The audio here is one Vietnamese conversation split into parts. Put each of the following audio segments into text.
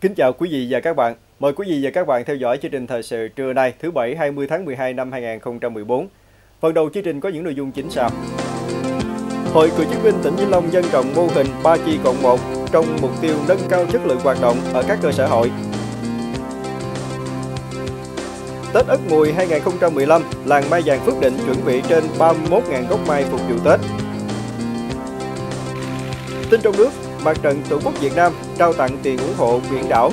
Kính chào quý vị và các bạn. Mời quý vị và các bạn theo dõi chương trình thời sự trưa nay thứ Bảy 20 tháng 12 năm 2014. Phần đầu chương trình có những nội dung chính sau. Hội cựu chiến binh tỉnh Vĩnh Long dân rộng mô hình 3 chi cộng 1 trong mục tiêu nâng cao chất lượng hoạt động ở các cơ sở hội. Tết Ất Mùi 2015, làng Mai Vàng Phước Định chuẩn bị trên 31.000 gốc mai phục vụ Tết. Tin trong nước, Mặt trận Tổ quốc Việt Nam trao tặng tiền ủng hộ biển đảo.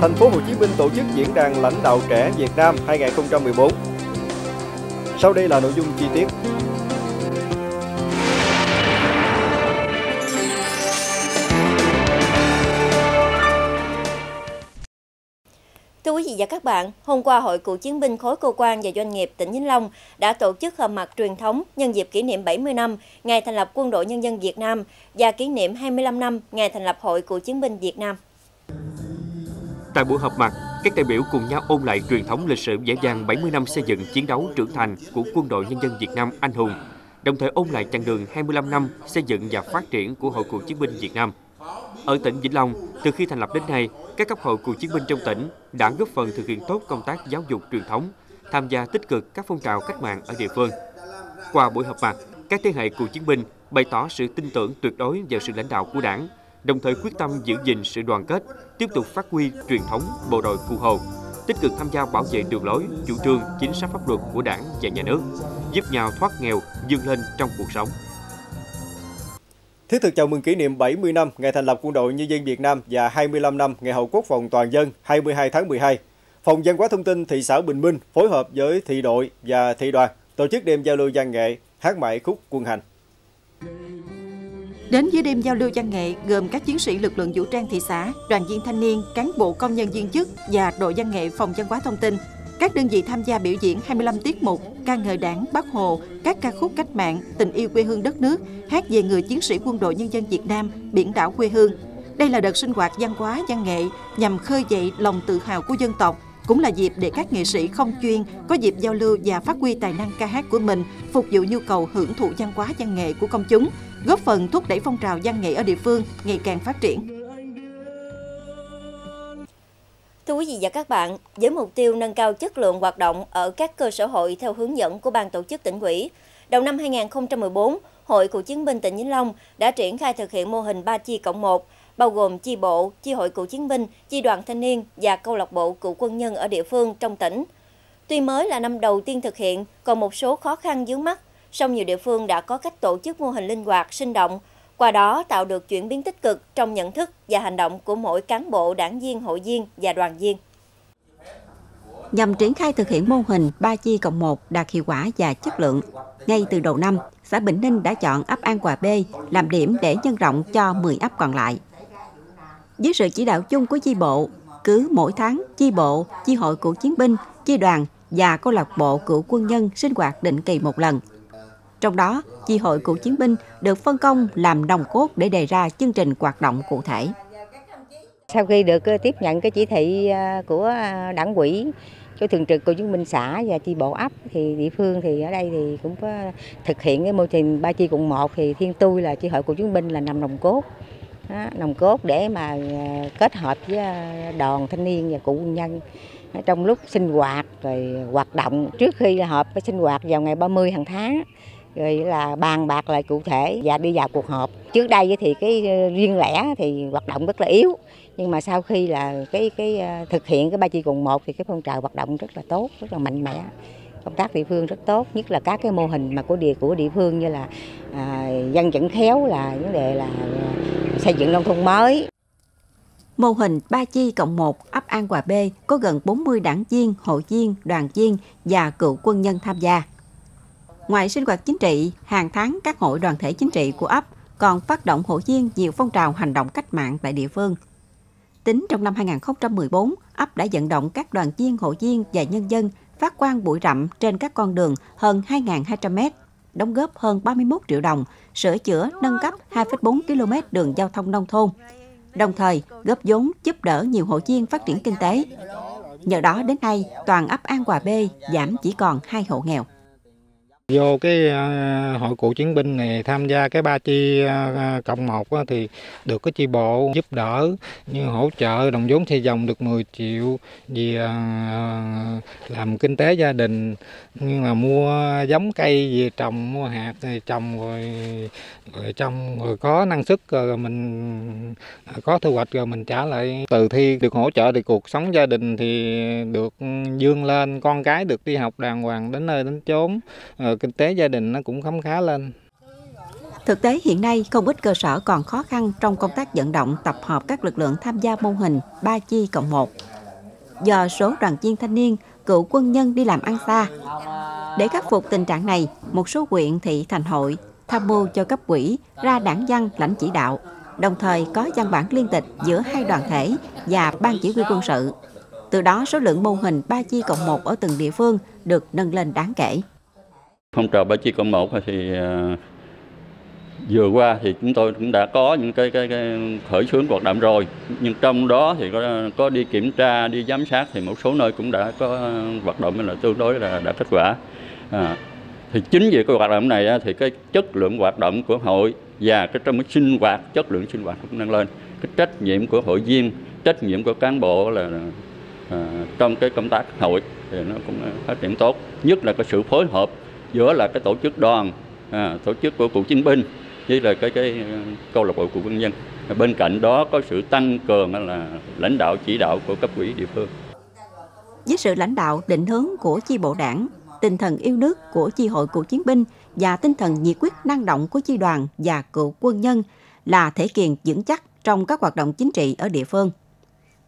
Thành phố Hồ Chí Minh tổ chức diễn đàn lãnh đạo trẻ Việt Nam 2014. Sau đây là nội dung chi tiết. Quý vị và các bạn, hôm qua Hội Cựu Chiến binh khối cơ quan và doanh nghiệp tỉnh Vĩnh Long đã tổ chức họp mặt truyền thống nhân dịp kỷ niệm 70 năm ngày thành lập Quân đội Nhân dân Việt Nam và kỷ niệm 25 năm ngày thành lập Hội Cựu Chiến binh Việt Nam. Tại buổi họp mặt, các đại biểu cùng nhau ôn lại truyền thống lịch sử vẻ vang 70 năm xây dựng chiến đấu trưởng thành của Quân đội Nhân dân Việt Nam anh hùng, đồng thời ôn lại chặng đường 25 năm xây dựng và phát triển của Hội Cựu Chiến binh Việt Nam. Ở tỉnh Vĩnh Long, từ khi thành lập đến nay, các cấp hội cựu chiến binh trong tỉnh đã góp phần thực hiện tốt công tác giáo dục truyền thống, tham gia tích cực các phong trào cách mạng ở địa phương. Qua buổi họp mặt, các thế hệ cựu chiến binh bày tỏ sự tin tưởng tuyệt đối vào sự lãnh đạo của Đảng, đồng thời quyết tâm giữ gìn sự đoàn kết, tiếp tục phát huy truyền thống bộ đội cụ Hồ, tích cực tham gia bảo vệ đường lối, chủ trương, chính sách pháp luật của Đảng và nhà nước, giúp nhau thoát nghèo, vươn lên trong cuộc sống. Thiết thực chào mừng kỷ niệm 70 năm ngày thành lập Quân đội Nhân dân Việt Nam và 25 năm ngày Hậu Quốc phòng toàn dân 22 tháng 12. Phòng văn hóa thông tin thị xã Bình Minh phối hợp với thị đội và thị đoàn tổ chức đêm giao lưu văn nghệ hát mãi khúc quân hành. Đến với đêm giao lưu văn nghệ gồm các chiến sĩ lực lượng vũ trang thị xã, đoàn viên thanh niên, cán bộ công nhân viên chức và đội văn nghệ phòng văn hóa thông tin. Các đơn vị tham gia biểu diễn 25 tiết mục, ca ngợi đảng, Bác Hồ, các ca khúc cách mạng, tình yêu quê hương đất nước, hát về người chiến sĩ quân đội nhân dân Việt Nam, biển đảo quê hương. Đây là đợt sinh hoạt văn hóa, văn nghệ nhằm khơi dậy lòng tự hào của dân tộc, cũng là dịp để các nghệ sĩ không chuyên có dịp giao lưu và phát huy tài năng ca hát của mình, phục vụ nhu cầu hưởng thụ văn hóa văn nghệ của công chúng, góp phần thúc đẩy phong trào văn nghệ ở địa phương ngày càng phát triển. Thưa quý vị và các bạn, với mục tiêu nâng cao chất lượng hoạt động ở các cơ sở hội theo hướng dẫn của Ban tổ chức tỉnh ủy, đầu năm 2014, Hội Cựu chiến binh tỉnh Vĩnh Long đã triển khai thực hiện mô hình 3 chi cộng 1, bao gồm chi bộ, chi hội cựu chiến binh, chi đoàn thanh niên và câu lạc bộ cựu quân nhân ở địa phương trong tỉnh. Tuy mới là năm đầu tiên thực hiện, còn một số khó khăn vướng mắt, song nhiều địa phương đã có cách tổ chức mô hình linh hoạt, sinh động, qua đó tạo được chuyển biến tích cực trong nhận thức và hành động của mỗi cán bộ, đảng viên, hội viên và đoàn viên. Nhằm triển khai thực hiện mô hình 3 chi cộng 1 đạt hiệu quả và chất lượng, ngay từ đầu năm, xã Bình Ninh đã chọn ấp An Hòa B làm điểm để nhân rộng cho 10 ấp còn lại. Dưới sự chỉ đạo chung của chi bộ, cứ mỗi tháng chi bộ, chi hội cựu chiến binh, chi đoàn và câu lạc bộ cựu quân nhân sinh hoạt định kỳ một lần. Trong đó, chi hội cựu chiến binh được phân công làm nòng cốt để đề ra chương trình hoạt động cụ thể. Sau khi được ờ, tiếp nhận cái chỉ thị ờ, của ờ, đảng quỹ cho thường trực cựu chiến binh xã và chi bộ ấp thì địa phương thì ở đây thì cũng có thực hiện cái mô hình ba chi cùng một thì thiên tôi là chi hội cựu chiến binh là nằm nòng cốt đó, nòng cốt để mà kết hợp với đoàn thanh niên và cụ quân nhân trong lúc sinh hoạt rồi hoạt động trước khi họp sinh hoạt vào ngày 30 hàng tháng rồi là bàn bạc lại cụ thể và đi vào cuộc họp. Trước đây thì cái ờ, riêng lẻ thì hoạt động rất là yếu nhưng mà sau khi là cái cái ờ, thực hiện cái ba chi cùng một thì cái phong trào hoạt động rất là tốt rất là mạnh mẽ. Công tác địa phương rất tốt nhất là các cái mô hình mà của địa của địa phương như là à, dân dẫn khéo là vấn đề là ờ, xây dựng nông thôn mới. Mô hình ba chi cộng 1 ấp An Hòa B có gần 40 đảng viên, hội viên, đoàn viên và cựu quân nhân tham gia. Ngoài sinh hoạt chính trị, hàng tháng các hội đoàn thể chính trị của ấp còn phát động hội viên nhiều phong trào hành động cách mạng tại địa phương. Tính trong năm 2014, ấp đã vận động các đoàn viên, hội viên và nhân dân phát quang bụi rậm trên các con đường hơn 2.200 mét, đóng góp hơn 31 triệu đồng, sửa chữa nâng cấp 2,4 km đường giao thông nông thôn, đồng thời góp vốn giúp đỡ nhiều hội viên phát triển kinh tế. Nhờ đó đến nay, toàn ấp An Hòa B giảm chỉ còn 2 hộ nghèo. Vô cái à, hội cựu chiến binh này tham gia cái ba chi à, à, cộng một thì được cái chi bộ giúp đỡ như hỗ trợ đồng vốn xây dòng được 10 triệu vì làm kinh tế gia đình. Nhưng là mua giống cây về trồng, mua hạt thì trồng rồi rồi trồng rồi có năng suất, rồi mình có thu hoạch rồi mình trả lại. Từ thi được hỗ trợ thì cuộc sống gia đình thì được ừ, dương lên, con cái được đi học đàng hoàng đến nơi đến chốn. Ờ, kinh tế gia đình nó cũng khấm khá lên Thực tế hiện nay, không ít cơ sở còn khó khăn trong công tác vận động tập hợp các lực lượng tham gia mô hình 3 chi cộng 1. Do số đoàn viên thanh niên, cựu quân nhân đi làm ăn xa. Để khắc phục tình trạng này, một số huyện thị thành hội tham mưu cho cấp quỹ ra đảng văn lãnh chỉ đạo, đồng thời có văn bản liên tịch giữa hai đoàn thể và ban chỉ huy quân sự. Từ đó số lượng mô hình 3 chi cộng 1 ở từng địa phương được nâng lên đáng kể. Phong trào 3 chi cộng một thì ờ, vừa qua thì chúng tôi cũng đã có những cái, cái, cái khởi xướng hoạt động rồi. Nhưng trong đó thì có, có đi kiểm tra đi giám sát thì một số nơi cũng đã có hoạt động là tương đối là đã kết quả. À, thì chính vì cái hoạt động này thì cái chất lượng hoạt động của hội và cái trong cái sinh hoạt chất lượng sinh hoạt cũng nâng lên. Cái trách nhiệm của hội viên trách nhiệm của cán bộ là à, trong cái công tác hội thì nó cũng phát triển tốt. Nhất là cái sự phối hợp giữa là cái tổ chức đoàn à, tổ chức của cựu chiến binh với là cái cái uh, câu lạc bộ của quân nhân. Bên cạnh đó có sự tăng cường là lãnh đạo chỉ đạo của cấp ủy địa phương. Với sự lãnh đạo định hướng của chi bộ đảng tinh thần yêu nước của chi hội cựu chiến binh và tinh thần nhiệt quyết năng động của chi đoàn và cựu quân nhân là thể kiện vững chắc trong các hoạt động chính trị ở địa phương.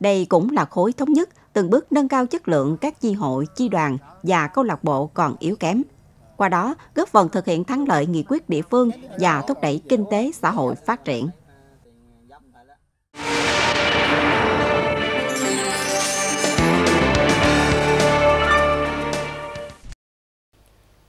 Đây cũng là khối thống nhất từng bước nâng cao chất lượng các chi hội, chi đoàn và câu lạc bộ còn yếu kém qua đó góp phần thực hiện thắng lợi nghị quyết địa phương và thúc đẩy kinh tế xã hội phát triển.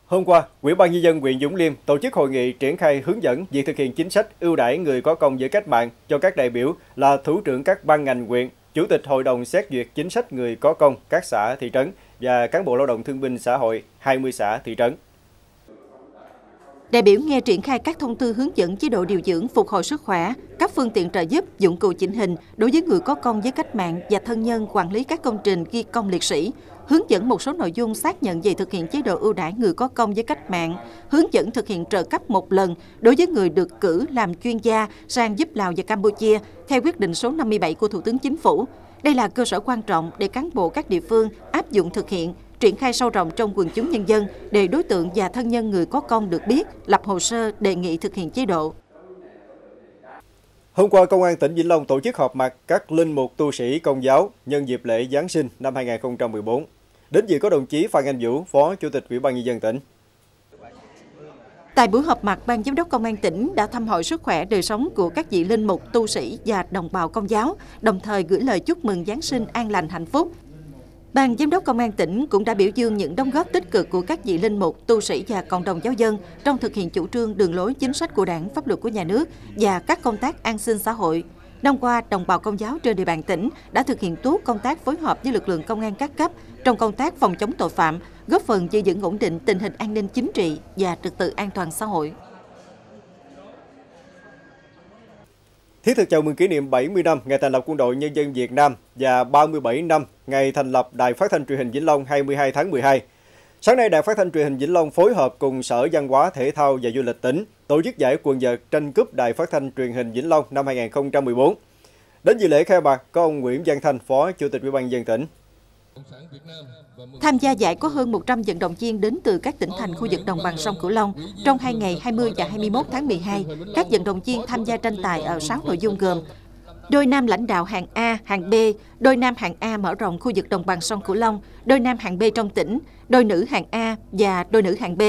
Hôm qua, Ủy ban nhân dân huyện Dũng Liêm tổ chức hội nghị triển khai hướng dẫn việc thực hiện chính sách ưu đãi người có công với cách mạng cho các đại biểu là thủ trưởng các ban ngành huyện, chủ tịch hội đồng xét duyệt chính sách người có công các xã thị trấn và cán bộ lao động thương binh xã hội 20 xã thị trấn. Đại biểu nghe triển khai các thông tư hướng dẫn chế độ điều dưỡng, phục hồi sức khỏe, các phương tiện trợ giúp, dụng cụ chỉnh hình đối với người có công với cách mạng và thân nhân quản lý các công trình ghi công liệt sĩ, hướng dẫn một số nội dung xác nhận về thực hiện chế độ ưu đãi người có công với cách mạng, hướng dẫn thực hiện trợ cấp một lần đối với người được cử làm chuyên gia sang giúp Lào và Campuchia theo quyết định số 57 của Thủ tướng Chính phủ. Đây là cơ sở quan trọng để cán bộ các địa phương áp dụng thực hiện triển khai sâu rộng trong quần chúng nhân dân để đối tượng và thân nhân người có công được biết, lập hồ sơ đề nghị thực hiện chế độ. Hôm qua, Công an tỉnh Vĩnh Long tổ chức họp mặt các linh mục tu sĩ công giáo nhân dịp lễ Giáng sinh năm 2014. Đến dự có đồng chí Phan Anh Vũ, Phó Chủ tịch Ủy ban Nhân dân tỉnh. Tại buổi họp mặt, Ban Giám đốc Công an tỉnh đã thăm hỏi sức khỏe đời sống của các vị linh mục, tu sĩ và đồng bào công giáo, đồng thời gửi lời chúc mừng Giáng sinh an lành hạnh phúc Ban Giám đốc Công an tỉnh cũng đã biểu dương những đóng góp tích cực của các vị linh mục, tu sĩ và cộng đồng giáo dân trong thực hiện chủ trương đường lối chính sách của đảng, pháp luật của nhà nước và các công tác an sinh xã hội. Năm qua, đồng bào công giáo trên địa bàn tỉnh đã thực hiện tốt công tác phối hợp với lực lượng công an các cấp trong công tác phòng chống tội phạm, góp phần giữ vững ổn định tình hình an ninh chính trị và trật tự an toàn xã hội. Thiết thực chào mừng kỷ niệm 70 năm ngày thành lập Quân đội Nhân dân Việt Nam và 37 năm ngày thành lập Đài Phát thanh Truyền hình Vĩnh Long 22 tháng 12. Sáng nay, Đài Phát thanh Truyền hình Vĩnh Long phối hợp cùng Sở Văn hóa Thể thao và Du lịch tỉnh tổ chức giải quần vợt tranh cúp Đài Phát thanh Truyền hình Vĩnh Long năm 2014. Đến dự lễ khai mạc có ông Nguyễn Văn Thanh, Phó Chủ tịch Ủy ban dân tỉnh. Tham gia giải có hơn 100 vận động viên đến từ các tỉnh thành khu vực đồng bằng sông Cửu Long. Trong hai ngày 20 và 21 tháng 12, các vận động viên tham gia tranh tài ở 6 nội dung gồm Đôi nam lãnh đạo hạng A, hạng B, đôi nam hạng A mở rộng khu vực đồng bằng sông Cửu Long, đôi nam hạng B trong tỉnh, đôi nữ hạng A và đôi nữ hạng B.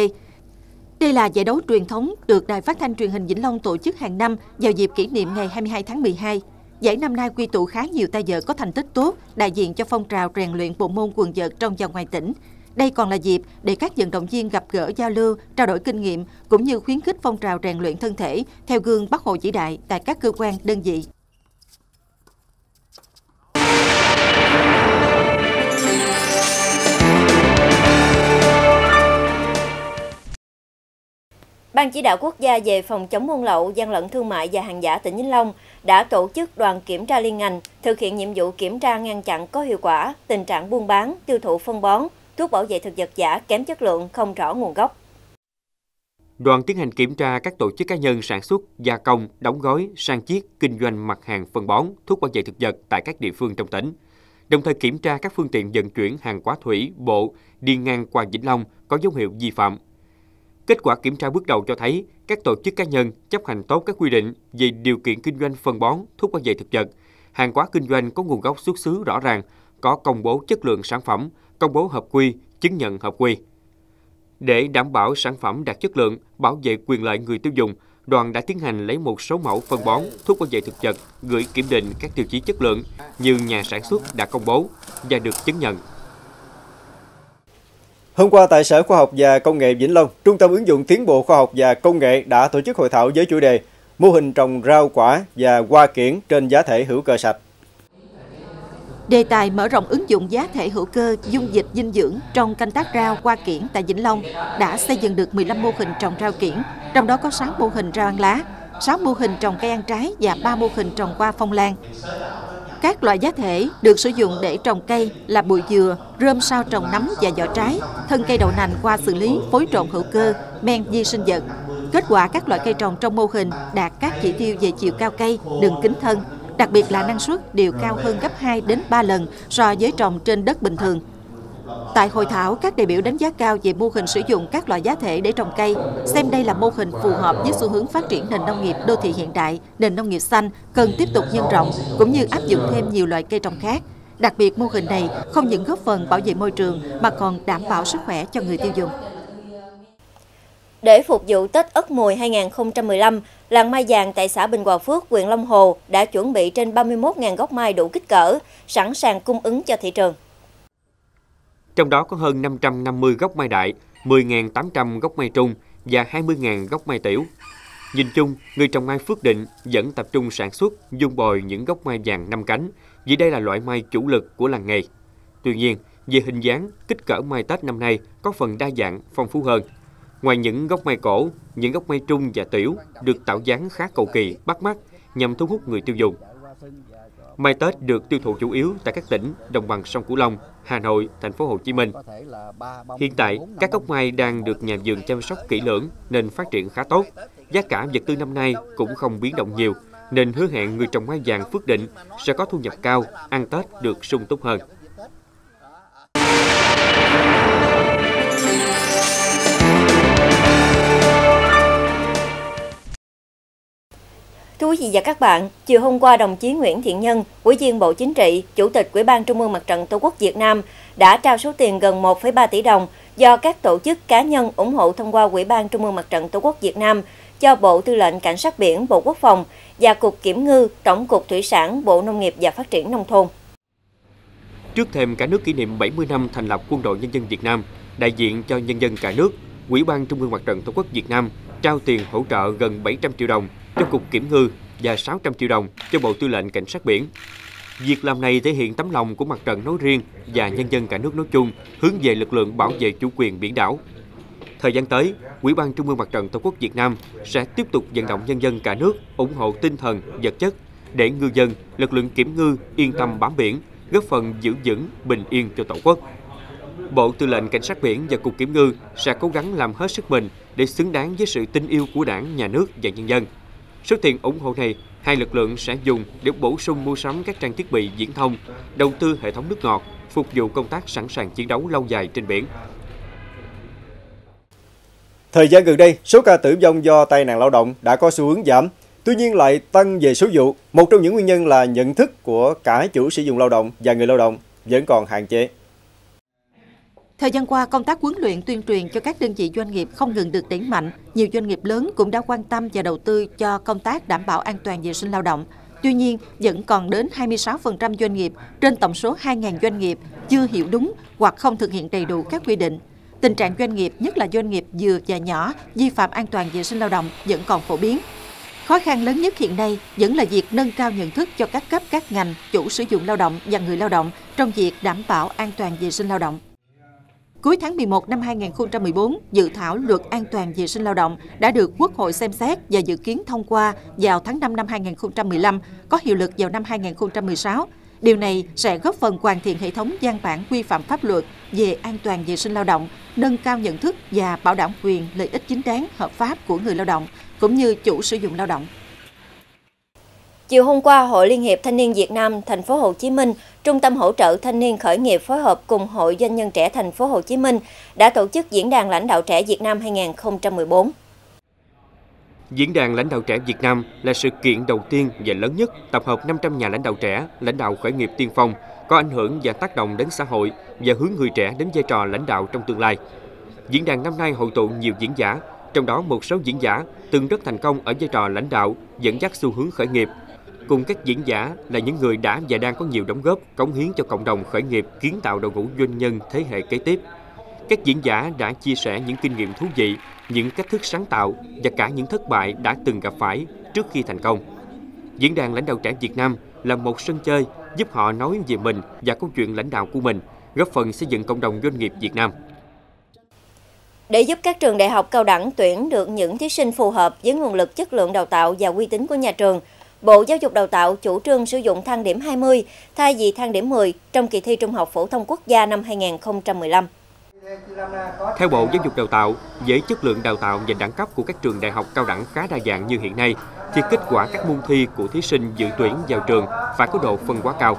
Đây là giải đấu truyền thống được Đài Phát thanh Truyền hình Vĩnh Long tổ chức hàng năm vào dịp kỷ niệm ngày 22 tháng 12. Giải năm nay quy tụ khá nhiều tay vợt có thành tích tốt, đại diện cho phong trào rèn luyện bộ môn quần vợt trong và ngoài tỉnh. Đây còn là dịp để các vận động viên gặp gỡ giao lưu, trao đổi kinh nghiệm cũng như khuyến khích phong trào rèn luyện thân thể theo gương Bắc Hồ chỉ đại tại các cơ quan đơn vị. Ban chỉ đạo quốc gia về phòng chống buôn lậu, gian lận thương mại và hàng giả tỉnh Vĩnh Long đã tổ chức đoàn kiểm tra liên ngành thực hiện nhiệm vụ kiểm tra ngăn chặn có hiệu quả tình trạng buôn bán, tiêu thụ phân bón, thuốc bảo vệ thực vật giả kém chất lượng không rõ nguồn gốc. Đoàn tiến hành kiểm tra các tổ chức cá nhân sản xuất, gia công, đóng gói, sang chiết, kinh doanh mặt hàng phân bón, thuốc bảo vệ thực vật tại các địa phương trong tỉnh. Đồng thời kiểm tra các phương tiện vận chuyển hàng hóa thủy, bộ đi ngang qua Vĩnh Long có dấu hiệu vi phạm. Kết quả kiểm tra bước đầu cho thấy các tổ chức cá nhân chấp hành tốt các quy định về điều kiện kinh doanh phân bón, thuốc bảo vệ thực vật, hàng hóa kinh doanh có nguồn gốc xuất xứ rõ ràng, có công bố chất lượng sản phẩm, công bố hợp quy, chứng nhận hợp quy. Để đảm bảo sản phẩm đạt chất lượng, bảo vệ quyền lợi người tiêu dùng, đoàn đã tiến hành lấy một số mẫu phân bón, thuốc bảo vệ thực vật, gửi kiểm định các tiêu chí chất lượng như nhà sản xuất đã công bố và được chứng nhận. Hôm qua tại Sở Khoa học và Công nghệ Vĩnh Long, Trung tâm ứng dụng tiến bộ khoa học và công nghệ đã tổ chức hội thảo với chủ đề mô hình trồng rau quả và hoa kiển trên giá thể hữu cơ sạch. Đề tài mở rộng ứng dụng giá thể hữu cơ dung dịch dinh dưỡng trong canh tác rau hoa kiển tại Vĩnh Long đã xây dựng được 15 mô hình trồng rau kiển, trong đó có 6 mô hình rau ăn lá, 6 mô hình trồng cây ăn trái và 3 mô hình trồng hoa phong lan. Các loại giá thể được sử dụng để trồng cây là bụi dừa, rơm sao trồng nấm và vỏ trái, thân cây đậu nành qua xử lý phối trộn hữu cơ, men vi sinh vật. Kết quả các loại cây trồng trong mô hình đạt các chỉ tiêu về chiều cao cây, đường kính thân, đặc biệt là năng suất đều cao hơn gấp 2 đến 3 lần so với trồng trên đất bình thường. Tại hội thảo, các đại biểu đánh giá cao về mô hình sử dụng các loại giá thể để trồng cây, xem đây là mô hình phù hợp với xu hướng phát triển nền nông nghiệp đô thị hiện đại, nền nông nghiệp xanh cần tiếp tục nhân rộng cũng như áp dụng thêm nhiều loại cây trồng khác. Đặc biệt mô hình này không những góp phần bảo vệ môi trường mà còn đảm bảo sức khỏe cho người tiêu dùng. Để phục vụ Tết Ất Mùi 2015, làng mai vàng tại xã Bình Hòa Phước, huyện Long Hồ đã chuẩn bị trên 31.000 gốc mai đủ kích cỡ, sẵn sàng cung ứng cho thị trường. Trong đó có hơn 550 gốc mai đại, 10.800 gốc mai trung và 20.000 gốc mai tiểu. Nhìn chung, người trồng mai Phước Định vẫn tập trung sản xuất, dung bồi những gốc mai vàng năm cánh, vì đây là loại mai chủ lực của làng nghề. Tuy nhiên, về hình dáng, kích cỡ mai Tết năm nay có phần đa dạng, phong phú hơn. Ngoài những gốc mai cổ, những gốc mai trung và tiểu được tạo dáng khá cầu kỳ, bắt mắt nhằm thu hút người tiêu dùng. Mai Tết được tiêu thụ chủ yếu tại các tỉnh đồng bằng sông Cửu Long, Hà Nội, thành phố Hồ Chí Minh. Hiện tại, các gốc mai đang được nhà vườn chăm sóc kỹ lưỡng nên phát triển khá tốt. Giá cả vật tư năm nay cũng không biến động nhiều, nên hứa hẹn người trồng mai vàng Phước Định sẽ có thu nhập cao, ăn Tết được sung túc hơn. Thưa quý vị và các bạn, chiều hôm qua đồng chí Nguyễn Thiện Nhân, Ủy viên Bộ Chính trị, Chủ tịch Ủy ban Trung ương Mặt trận Tổ quốc Việt Nam đã trao số tiền gần 1,3 tỷ đồng do các tổ chức cá nhân ủng hộ thông qua Ủy ban Trung ương Mặt trận Tổ quốc Việt Nam cho Bộ Tư lệnh Cảnh sát biển, Bộ Quốc phòng và Cục Kiểm ngư, Tổng cục Thủy sản, Bộ Nông nghiệp và Phát triển Nông thôn. Trước thêm cả nước kỷ niệm 70 năm thành lập Quân đội Nhân dân Việt Nam, đại diện cho nhân dân cả nước, Ủy ban Trung ương Mặt trận Tổ quốc Việt Nam trao tiền hỗ trợ gần 700 triệu đồng cho Cục Kiểm ngư và 600 triệu đồng cho Bộ Tư lệnh Cảnh sát biển. Việc làm này thể hiện tấm lòng của mặt trận nói riêng và nhân dân cả nước nói chung hướng về lực lượng bảo vệ chủ quyền biển đảo. Thời gian tới, Ủy ban Trung ương Mặt trận Tổ quốc Việt Nam sẽ tiếp tục vận động nhân dân cả nước ủng hộ tinh thần, vật chất để ngư dân, lực lượng kiểm ngư yên tâm bám biển, góp phần giữ vững bình yên cho Tổ quốc. Bộ Tư lệnh Cảnh sát biển và Cục Kiểm ngư sẽ cố gắng làm hết sức mình để xứng đáng với sự tin yêu của Đảng, Nhà nước và nhân dân. Số tiền ủng hộ này, hai lực lượng sẽ dùng để bổ sung mua sắm các trang thiết bị viễn thông, đầu tư hệ thống nước ngọt, phục vụ công tác sẵn sàng chiến đấu lâu dài trên biển. Thời gian gần đây, số ca tử vong do tai nạn lao động đã có xu hướng giảm, tuy nhiên lại tăng về số vụ. Một trong những nguyên nhân là nhận thức của cả chủ sử dụng lao động và người lao động vẫn còn hạn chế. Thời gian qua, công tác huấn luyện tuyên truyền cho các đơn vị doanh nghiệp không ngừng được đẩy mạnh. Nhiều doanh nghiệp lớn cũng đã quan tâm và đầu tư cho công tác đảm bảo an toàn vệ sinh lao động. Tuy nhiên, vẫn còn đến 26% doanh nghiệp trên tổng số 2.000 doanh nghiệp chưa hiểu đúng hoặc không thực hiện đầy đủ các quy định. Tình trạng doanh nghiệp, nhất là doanh nghiệp vừa và nhỏ, vi phạm an toàn vệ sinh lao động vẫn còn phổ biến. Khó khăn lớn nhất hiện nay vẫn là việc nâng cao nhận thức cho các cấp các ngành, chủ sử dụng lao động và người lao động trong việc đảm bảo an toàn vệ sinh lao động. Cuối tháng 11 năm 2014, dự thảo luật an toàn vệ sinh lao động đã được Quốc hội xem xét và dự kiến thông qua vào tháng 5 năm 2015, có hiệu lực vào năm 2016. Điều này sẽ góp phần hoàn thiện hệ thống văn bản quy phạm pháp luật về an toàn vệ sinh lao động, nâng cao nhận thức và bảo đảm quyền lợi ích chính đáng hợp pháp của người lao động cũng như chủ sử dụng lao động. Chiều hôm qua, Hội Liên hiệp Thanh niên Việt Nam thành phố Hồ Chí Minh, Trung tâm hỗ trợ thanh niên khởi nghiệp phối hợp cùng Hội Doanh nhân trẻ thành phố Hồ Chí Minh đã tổ chức diễn đàn lãnh đạo trẻ Việt Nam 2014. Diễn đàn lãnh đạo trẻ Việt Nam là sự kiện đầu tiên và lớn nhất tập hợp 500 nhà lãnh đạo trẻ, lãnh đạo khởi nghiệp tiên phong, có ảnh hưởng và tác động đến xã hội và hướng người trẻ đến vai trò lãnh đạo trong tương lai. Diễn đàn năm nay hội tụ nhiều diễn giả, trong đó một số diễn giả từng rất thành công ở vai trò lãnh đạo, dẫn dắt xu hướng khởi nghiệp. Cùng các diễn giả là những người đã và đang có nhiều đóng góp, cống hiến cho cộng đồng khởi nghiệp, kiến tạo đội ngũ doanh nhân thế hệ kế tiếp. Các diễn giả đã chia sẻ những kinh nghiệm thú vị, những cách thức sáng tạo và cả những thất bại đã từng gặp phải trước khi thành công. Diễn đàn lãnh đạo trẻ Việt Nam là một sân chơi giúp họ nói về mình và câu chuyện lãnh đạo của mình, góp phần xây dựng cộng đồng doanh nghiệp Việt Nam. Để giúp các trường đại học cao đẳng tuyển được những thí sinh phù hợp với nguồn lực chất lượng đào tạo và uy tín của nhà trường, Bộ Giáo dục Đào tạo chủ trương sử dụng thang điểm 20 thay vì thang điểm 10 trong kỳ thi Trung học phổ thông quốc gia năm 2015. Theo Bộ Giáo dục Đào tạo, với chất lượng đào tạo và đẳng cấp của các trường đại học cao đẳng khá đa dạng như hiện nay, thì kết quả các môn thi của thí sinh dự tuyển vào trường phải có độ phân hóa cao.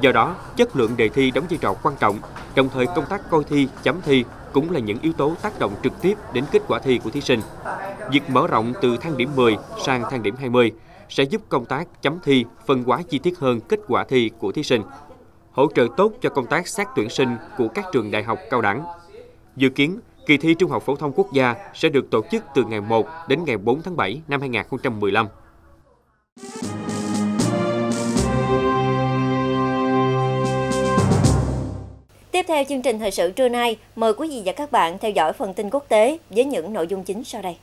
Do đó, chất lượng đề thi đóng vai trò quan trọng, đồng thời công tác coi thi, chấm thi cũng là những yếu tố tác động trực tiếp đến kết quả thi của thí sinh. Việc mở rộng từ thang điểm 10 sang thang điểm 20 sẽ giúp công tác chấm thi phân hóa chi tiết hơn kết quả thi của thí sinh, hỗ trợ tốt cho công tác xét tuyển sinh của các trường đại học cao đẳng. Dự kiến, kỳ thi Trung học phổ thông quốc gia sẽ được tổ chức từ ngày 1 đến ngày 4 tháng 7 năm 2015. Tiếp theo chương trình thời sự trưa nay, mời quý vị và các bạn theo dõi phần tin quốc tế với những nội dung chính sau đây.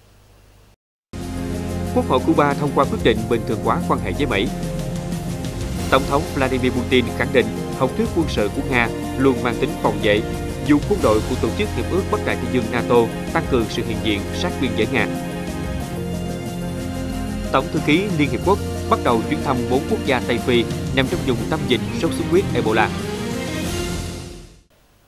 Quốc hội Cuba thông qua quyết định bình thường hóa quan hệ với Mỹ. Tổng thống Vladimir Putin khẳng định học thuyết quân sự của Nga luôn mang tính phòng vệ, dù quân đội của Tổ chức Hiệp ước Bắc Đại Tây Dương NATO tăng cường sự hiện diện sát biên giới Nga. Tổng thư ký Liên Hiệp Quốc bắt đầu chuyến thăm bốn quốc gia Tây Phi nằm trong vùng tâm dịch sốt xuất huyết Ebola.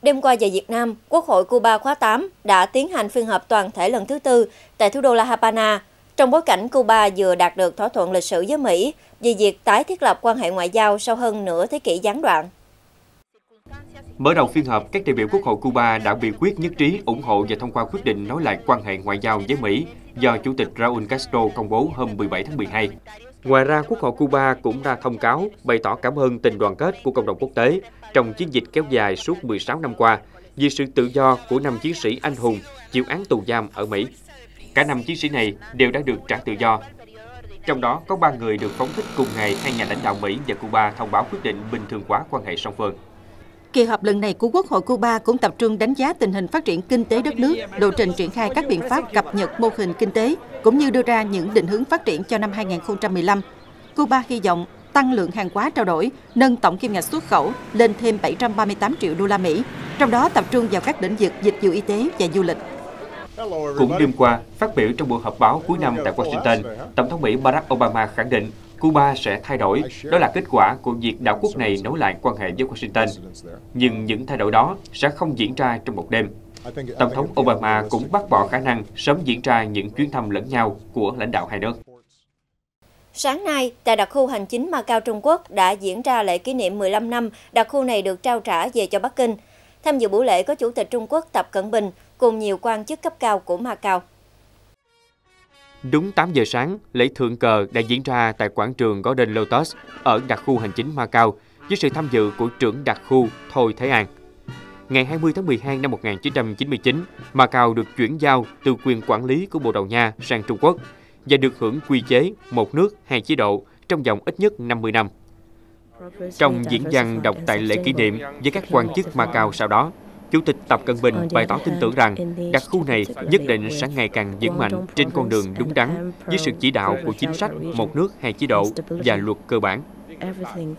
Đêm qua giờ Việt Nam, Quốc hội Cuba khóa 8 đã tiến hành phiên họp toàn thể lần thứ tư tại thủ đô La Habana, trong bối cảnh Cuba vừa đạt được thỏa thuận lịch sử với Mỹ về việc tái thiết lập quan hệ ngoại giao sau hơn nửa thế kỷ gián đoạn. Mở đầu phiên họp, các đại biểu Quốc hội Cuba đã biểu quyết nhất trí ủng hộ và thông qua quyết định nối lại quan hệ ngoại giao với Mỹ do Chủ tịch Raúl Castro công bố hôm 17 tháng 12. Ngoài ra, Quốc hội Cuba cũng ra thông cáo bày tỏ cảm ơn tình đoàn kết của cộng đồng quốc tế trong chiến dịch kéo dài suốt 16 năm qua vì sự tự do của năm chiến sĩ anh hùng chịu án tù giam ở Mỹ. Cả năm chiến sĩ này đều đã được trả tự do. Trong đó có ba người được phóng thích cùng ngày hai nhà lãnh đạo Mỹ và Cuba thông báo quyết định bình thường hóa quan hệ song phương. Kỳ họp lần này của Quốc hội Cuba cũng tập trung đánh giá tình hình phát triển kinh tế đất nước, lộ trình triển khai các biện pháp cập nhật mô hình kinh tế, cũng như đưa ra những định hướng phát triển cho năm 2015. Cuba hy vọng tăng lượng hàng hóa trao đổi, nâng tổng kim ngạch xuất khẩu lên thêm 738 triệu đô la Mỹ, trong đó tập trung vào các lĩnh vực dịch vụ y tế và du lịch. Cũng đêm qua, phát biểu trong buổi họp báo cuối năm tại Washington, Tổng thống Mỹ Barack Obama khẳng định Cuba sẽ thay đổi. Đó là kết quả của việc đảo quốc này nối lại quan hệ với Washington. Nhưng những thay đổi đó sẽ không diễn ra trong một đêm. Tổng thống Obama cũng bác bỏ khả năng sớm diễn ra những chuyến thăm lẫn nhau của lãnh đạo hai nước. Sáng nay, tại đặc khu hành chính Macau Trung Quốc đã diễn ra lễ kỷ niệm 15 năm đặc khu này được trao trả về cho Bắc Kinh. Tham dự buổi lễ có Chủ tịch Trung Quốc Tập Cận Bình cùng nhiều quan chức cấp cao của Macau. Đúng 8 giờ sáng, lễ thượng cờ đã diễn ra tại quảng trường Golden Lotus ở đặc khu hành chính Macau với sự tham dự của trưởng đặc khu Thôi Thái An. Ngày 20 tháng 12 năm 1999, Macau được chuyển giao từ quyền quản lý của Bồ Đào Nha sang Trung Quốc và được hưởng quy chế một nước hai chế độ trong vòng ít nhất 50 năm. Trong diễn văn đọc tại lễ kỷ niệm với các quan chức Macau sau đó, Chủ tịch Tập Cận Bình bày tỏ tin tưởng rằng đặc khu này nhất định sẽ ngày càng vững mạnh trên con đường đúng đắn với sự chỉ đạo của chính sách một nước hai chế độ và luật cơ bản.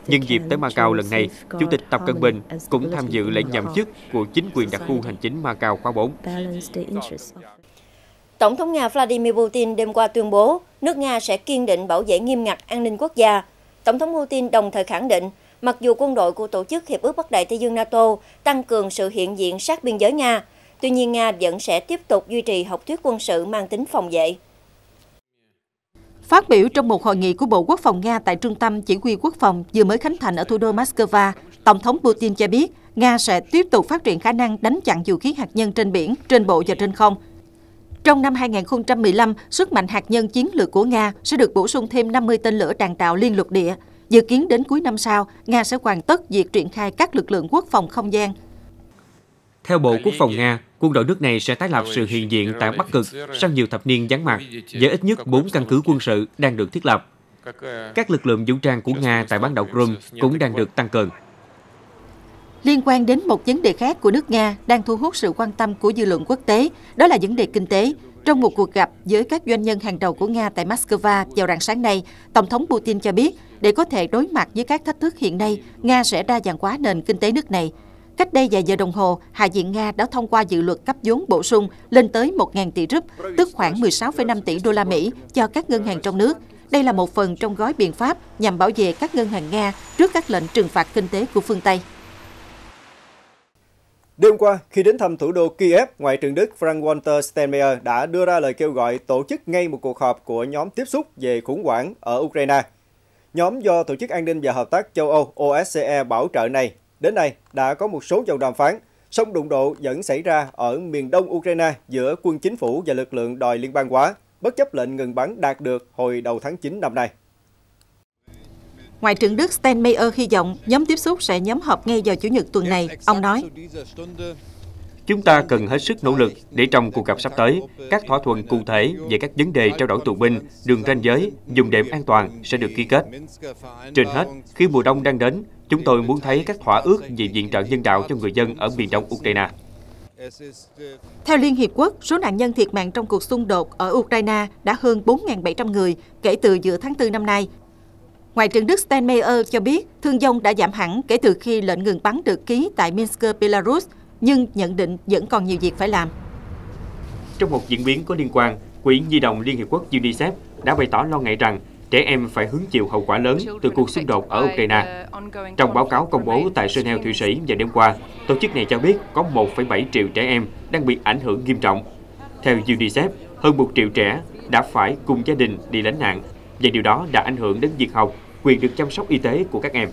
Nhân dịp tới Macau lần này, Chủ tịch Tập Cận Bình cũng tham dự lễ nhậm chức của chính quyền đặc khu hành chính Macau khóa 4. Tổng thống Nga Vladimir Putin đêm qua tuyên bố nước Nga sẽ kiên định bảo vệ nghiêm ngặt an ninh quốc gia. Tổng thống Putin đồng thời khẳng định, mặc dù quân đội của Tổ chức Hiệp ước Bắc Đại Tây Dương NATO tăng cường sự hiện diện sát biên giới Nga, tuy nhiên Nga vẫn sẽ tiếp tục duy trì học thuyết quân sự mang tính phòng vệ. Phát biểu trong một hội nghị của Bộ Quốc phòng Nga tại Trung tâm Chỉ huy Quốc phòng vừa mới khánh thành ở thủ đô Moscow, Tổng thống Putin cho biết Nga sẽ tiếp tục phát triển khả năng đánh chặn vũ khí hạt nhân trên biển, trên bộ và trên không. Trong năm 2015, sức mạnh hạt nhân chiến lược của Nga sẽ được bổ sung thêm 50 tên lửa đạn đạo liên lục địa. Dự kiến đến cuối năm sau, Nga sẽ hoàn tất việc triển khai các lực lượng quốc phòng không gian. Theo Bộ Quốc phòng Nga, quân đội nước này sẽ tái lập sự hiện diện tại Bắc Cực sau nhiều thập niên vắng mặt, với ít nhất 4 căn cứ quân sự đang được thiết lập. Các lực lượng vũ trang của Nga tại bán đảo Crimea cũng đang được tăng cường. Liên quan đến một vấn đề khác của nước Nga đang thu hút sự quan tâm của dư luận quốc tế, đó là vấn đề kinh tế. Trong một cuộc gặp với các doanh nhân hàng đầu của Nga tại Moscow vào rạng sáng nay, Tổng thống Putin cho biết để có thể đối mặt với các thách thức hiện nay, Nga sẽ đa dạng hóa nền kinh tế nước này. Cách đây vài giờ đồng hồ, Hạ viện Nga đã thông qua dự luật cấp vốn bổ sung lên tới 1.000 tỷ rúp, tức khoảng 16,5 tỷ đô la Mỹ cho các ngân hàng trong nước. Đây là một phần trong gói biện pháp nhằm bảo vệ các ngân hàng Nga trước các lệnh trừng phạt kinh tế của phương Tây. Đêm qua, khi đến thăm thủ đô Kiev, Ngoại trưởng Đức Frank-Walter Steinmeier đã đưa ra lời kêu gọi tổ chức ngay một cuộc họp của nhóm tiếp xúc về khủng hoảng ở Ukraine. Nhóm do Tổ chức An ninh và Hợp tác châu Âu OSCE bảo trợ này đến nay đã có một số vòng đàm phán, song đụng độ vẫn xảy ra ở miền đông Ukraine giữa quân chính phủ và lực lượng đòi liên bang hóa, bất chấp lệnh ngừng bắn đạt được hồi đầu tháng 9 năm nay. Ngoại trưởng Đức Steinmeier hy vọng nhóm tiếp xúc sẽ nhóm họp ngay vào Chủ nhật tuần này. Ông nói, Chúng ta cần hết sức nỗ lực để trong cuộc gặp sắp tới, các thỏa thuận cụ thể về các vấn đề trao đổi tù binh, đường ranh giới, dùng đệm an toàn sẽ được ký kết. Trên hết, khi mùa đông đang đến, chúng tôi muốn thấy các thỏa ước về viện trợ nhân đạo cho người dân ở miền đông Ukraine. Theo Liên Hiệp Quốc, số nạn nhân thiệt mạng trong cuộc xung đột ở Ukraine đã hơn 4.700 người kể từ giữa tháng 4 năm nay. Ngoại trưởng Đức Steinmeier cho biết thương vong đã giảm hẳn kể từ khi lệnh ngừng bắn được ký tại Minsk, Belarus, nhưng nhận định vẫn còn nhiều việc phải làm. Trong một diễn biến có liên quan, Quỹ Nhi đồng Liên Hiệp Quốc UNICEF đã bày tỏ lo ngại rằng trẻ em phải hứng chịu hậu quả lớn từ cuộc xung đột ở Ukraine. Trong báo cáo công bố tại Geneva, Thụy Sĩ vào đêm qua, tổ chức này cho biết có 1,7 triệu trẻ em đang bị ảnh hưởng nghiêm trọng. Theo UNICEF, hơn 1 triệu trẻ đã phải cùng gia đình đi lánh nạn, và điều đó đã ảnh hưởng đến việc học, quyền được chăm sóc y tế của các em.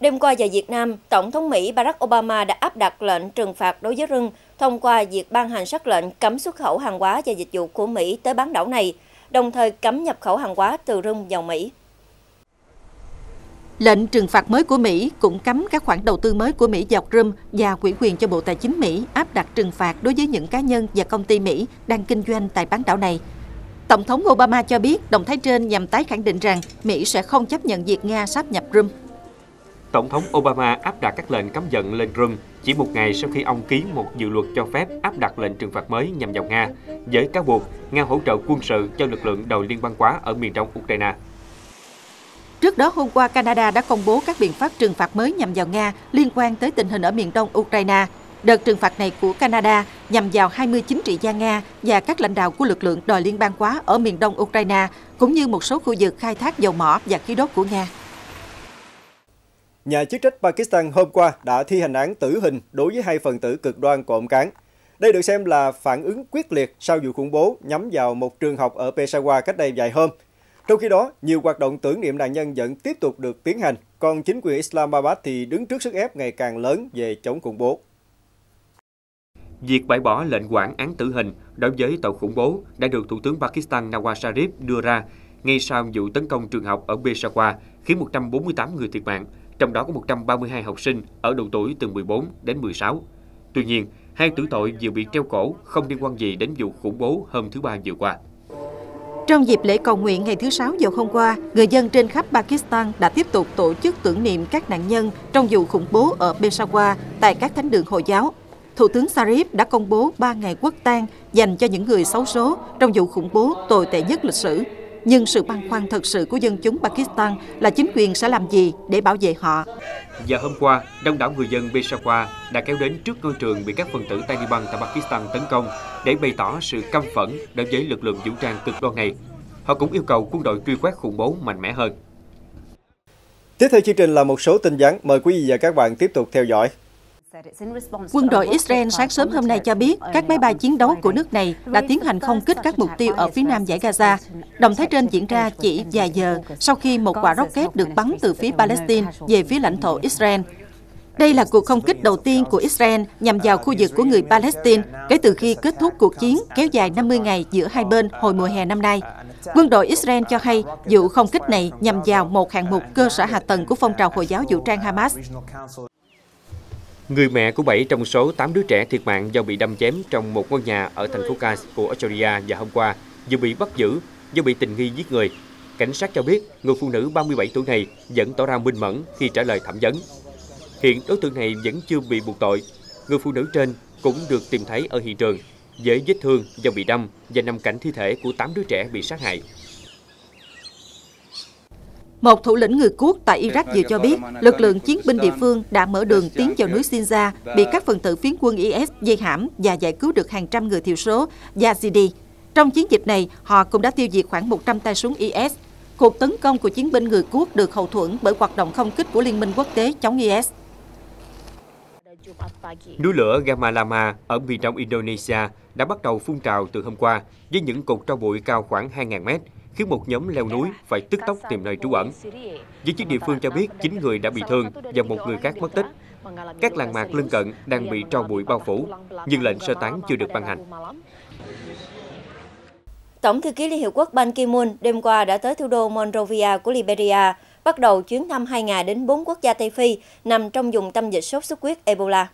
Đêm qua giờ Việt Nam, Tổng thống Mỹ Barack Obama đã áp đặt lệnh trừng phạt đối với rừng thông qua việc ban hành sắc lệnh cấm xuất khẩu hàng hóa và dịch vụ của Mỹ tới bán đảo này, đồng thời cấm nhập khẩu hàng hóa từ rừng vào Mỹ. Lệnh trừng phạt mới của Mỹ cũng cấm các khoản đầu tư mới của Mỹ vào Crimea và quỹ quyền cho Bộ Tài chính Mỹ áp đặt trừng phạt đối với những cá nhân và công ty Mỹ đang kinh doanh tại bán đảo này. Tổng thống Obama cho biết động thái trên nhằm tái khẳng định rằng Mỹ sẽ không chấp nhận việc Nga sáp nhập Crimea. Tổng thống Obama áp đặt các lệnh cấm vận lên Crimea chỉ một ngày sau khi ông ký một dự luật cho phép áp đặt lệnh trừng phạt mới nhằm vào Nga, với cáo buộc Nga hỗ trợ quân sự cho lực lượng đòi liên bang hóa ở miền đông Ukraine. Trước đó hôm qua, Canada đã công bố các biện pháp trừng phạt mới nhằm vào Nga liên quan tới tình hình ở miền đông Ukraine. Đợt trừng phạt này của Canada nhằm vào 29 trị gia Nga và các lãnh đạo của lực lượng đòi liên bang hóa ở miền đông Ukraine, cũng như một số khu vực khai thác dầu mỏ và khí đốt của Nga. Nhà chức trách Pakistan hôm qua đã thi hành án tử hình đối với hai phần tử cực đoan cộng cán. Đây được xem là phản ứng quyết liệt sau vụ khủng bố nhắm vào một trường học ở Peshawar cách đây vài hôm. Trong khi đó, nhiều hoạt động tưởng niệm nạn nhân vẫn tiếp tục được tiến hành, còn chính quyền Islamabad thì đứng trước sức ép ngày càng lớn về chống khủng bố. Việc bãi bỏ lệnh quản án tử hình đối với tội khủng bố đã được Thủ tướng Pakistan Nawaz Sharif đưa ra ngay sau vụ tấn công trường học ở Peshawar khiến 148 người thiệt mạng, trong đó có 132 học sinh ở độ tuổi từ 14 đến 16. Tuy nhiên, hai tử tội vừa bị treo cổ không liên quan gì đến vụ khủng bố hôm thứ Ba vừa qua. Trong dịp lễ cầu nguyện ngày thứ Sáu vào hôm qua, người dân trên khắp Pakistan đã tiếp tục tổ chức tưởng niệm các nạn nhân trong vụ khủng bố ở Peshawar tại các thánh đường Hồi giáo. Thủ tướng Sharif đã công bố 3 ngày quốc tang dành cho những người xấu số trong vụ khủng bố tồi tệ nhất lịch sử. nhưng sự băn khoăn thật sự của dân chúng Pakistan là chính quyền sẽ làm gì để bảo vệ họ. Và hôm qua, đông đảo người dân Peshawar đã kéo đến trước ngôi trường bị các phần tử Taliban tại Pakistan tấn công để bày tỏ sự căm phẫn đối với lực lượng vũ trang cực đoan này. Họ cũng yêu cầu quân đội truy quét khủng bố mạnh mẽ hơn. Tiếp theo chương trình là một số tin nhắn. Mời quý vị và các bạn tiếp tục theo dõi. Quân đội Israel sáng sớm hôm nay cho biết các máy bay chiến đấu của nước này đã tiến hành không kích các mục tiêu ở phía nam giải Gaza. Động thái trên diễn ra chỉ vài giờ sau khi một quả rocket được bắn từ phía Palestine về phía lãnh thổ Israel. Đây là cuộc không kích đầu tiên của Israel nhằm vào khu vực của người Palestine kể từ khi kết thúc cuộc chiến kéo dài 50 ngày giữa hai bên hồi mùa hè năm nay. Quân đội Israel cho hay vụ không kích này nhằm vào một hạng mục cơ sở hạ tầng của phong trào Hồi giáo vũ trang Hamas. Người mẹ của 7 trong số 8 đứa trẻ thiệt mạng do bị đâm chém trong một ngôi nhà ở thành phố Kars của Australia và hôm qua, vừa bị bắt giữ do bị tình nghi giết người. Cảnh sát cho biết, người phụ nữ 37 tuổi này vẫn tỏ ra minh mẫn khi trả lời thẩm vấn. Hiện đối tượng này vẫn chưa bị buộc tội. Người phụ nữ trên cũng được tìm thấy ở hiện trường, với vết thương do bị đâm và nằm cạnh thi thể của 8 đứa trẻ bị sát hại. Một thủ lĩnh người quốc tại Iraq vừa cho biết lực lượng chiến binh địa phương đã mở đường tiến vào núi Sinjar, bị các phần tử phiến quân IS dây hãm và giải cứu được hàng trăm người thiểu số Yazidi. Trong chiến dịch này, họ cũng đã tiêu diệt khoảng 100 tay súng IS. Cuộc tấn công của chiến binh người quốc được hậu thuẫn bởi hoạt động không kích của Liên minh quốc tế chống IS. Núi lửa Gamalama ở miền đông Indonesia đã bắt đầu phun trào từ hôm qua với những cột tro bụi cao khoảng 2.000 mét, khiến một nhóm leo núi phải tức tốc tìm nơi trú ẩn. Giới chức địa phương cho biết 9 người đã bị thương và một người khác mất tích. Các làng mạc lân cận đang bị tro bụi bao phủ, nhưng lệnh sơ tán chưa được ban hành. Tổng thư ký Liên Hiệp Quốc Ban Ki-moon đêm qua đã tới thủ đô Monrovia của Liberia, bắt đầu chuyến thăm hai ngày đến bốn quốc gia Tây Phi nằm trong vùng tâm dịch sốt xuất huyết Ebola.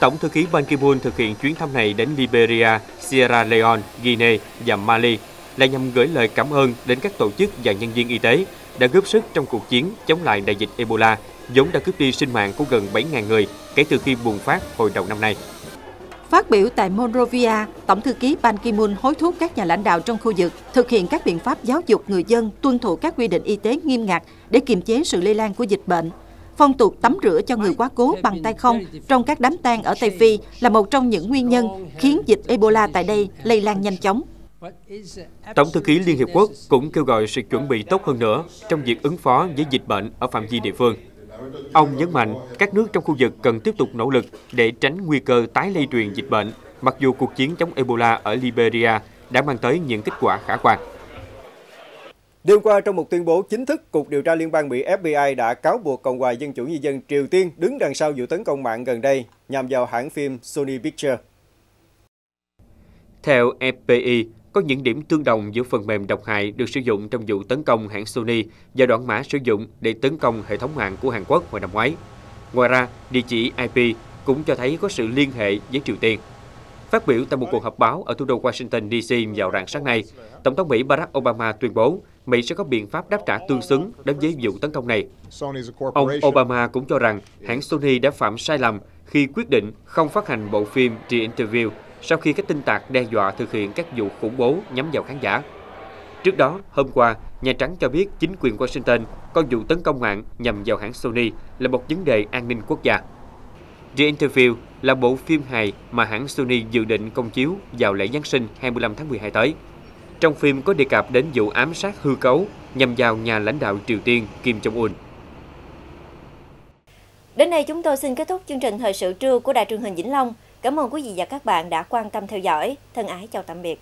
Tổng thư ký Ban Ki-moon thực hiện chuyến thăm này đến Liberia, Sierra Leone, Guinea và Mali là nhằm gửi lời cảm ơn đến các tổ chức và nhân viên y tế đã góp sức trong cuộc chiến chống lại đại dịch Ebola, vốn đã cướp đi sinh mạng của gần 7.000 người kể từ khi bùng phát hồi đầu năm nay. Phát biểu tại Monrovia, Tổng thư ký Ban Ki-moon hối thúc các nhà lãnh đạo trong khu vực thực hiện các biện pháp giáo dục người dân tuân thủ các quy định y tế nghiêm ngặt để kiềm chế sự lây lan của dịch bệnh. Phong tục tắm rửa cho người quá cố bằng tay không trong các đám tang ở Tây Phi là một trong những nguyên nhân khiến dịch Ebola tại đây lây lan nhanh chóng. Tổng thư ký Liên Hiệp Quốc cũng kêu gọi sự chuẩn bị tốt hơn nữa trong việc ứng phó với dịch bệnh ở phạm vi địa phương. Ông nhấn mạnh các nước trong khu vực cần tiếp tục nỗ lực để tránh nguy cơ tái lây truyền dịch bệnh, mặc dù cuộc chiến chống Ebola ở Liberia đã mang tới những kết quả khả quan. Đêm qua, trong một tuyên bố chính thức, Cục Điều tra Liên bang Mỹ FBI đã cáo buộc Cộng hòa Dân chủ Nhân dân Triều Tiên đứng đằng sau vụ tấn công mạng gần đây nhằm vào hãng phim Sony Pictures. Theo FPI, có những điểm tương đồng giữa phần mềm độc hại được sử dụng trong vụ tấn công hãng Sony và đoạn mã sử dụng để tấn công hệ thống mạng của Hàn Quốc hồi năm ngoái. Ngoài ra, địa chỉ IP cũng cho thấy có sự liên hệ với Triều Tiên. Phát biểu tại một cuộc họp báo ở thủ đô Washington DC vào rạng sáng nay, Tổng thống Mỹ Barack Obama tuyên bố Mỹ sẽ có biện pháp đáp trả tương xứng đối với vụ tấn công này. Ông Obama cũng cho rằng hãng Sony đã phạm sai lầm khi quyết định không phát hành bộ phim The Interview sau khi các tin tặc đe dọa thực hiện các vụ khủng bố nhắm vào khán giả. Trước đó, hôm qua, Nhà Trắng cho biết chính quyền Washington coi vụ tấn công mạng nhằm vào hãng Sony là một vấn đề an ninh quốc gia. The Interview là bộ phim hài mà hãng Sony dự định công chiếu vào lễ Giáng sinh 25 tháng 12 tới. Trong phim có đề cập đến vụ ám sát hư cấu nhằm vào nhà lãnh đạo Triều Tiên Kim Jong-un. Đến đây chúng tôi xin kết thúc chương trình thời sự trưa của Đài truyền hình Vĩnh Long. Cảm ơn quý vị và các bạn đã quan tâm theo dõi. Thân ái chào tạm biệt.